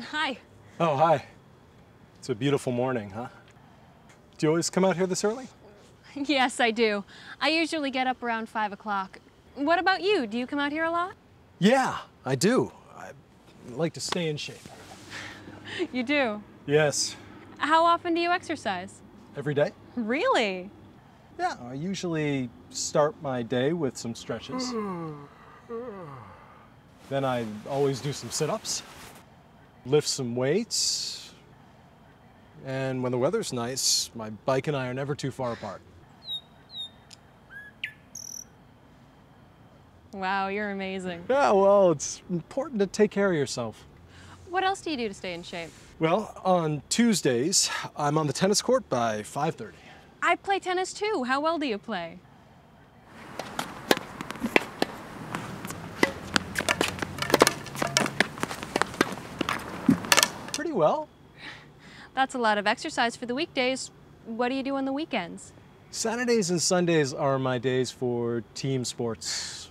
Hi. Oh, hi. It's a beautiful morning, huh? Do you always come out here this early? Yes, I do. I usually get up around 5 o'clock. What about you? Do you come out here a lot? Yeah, I do. I like to stay in shape. You do. Yes. How often do you exercise? Every day? Really? Yeah, I usually start my day with some stretches. Mm. then I always do some sit ups, lift some weights, and when the weather's nice, my bike and I are never too far apart. Wow, you're amazing. Yeah, well, it's important to take care of yourself. What else do you do to stay in shape? Well, on Tuesdays, I'm on the tennis court by 5:30. I play tennis too. How well do you play? Pretty well. That's a lot of exercise for the weekdays. What do you do on the weekends? Saturdays and Sundays are my days for team sports.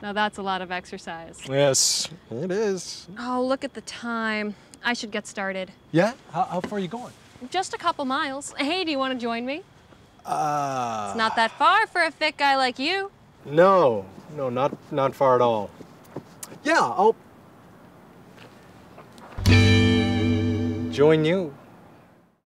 Now that's a lot of exercise. Yes, it is. Oh, look at the time. I should get started. Yeah? How, how far are you going? Just a couple miles. Hey, do you want to join me? Uh, It's not that far for a fit guy like you. no, no, not not far at all. Yeah, I'll join you.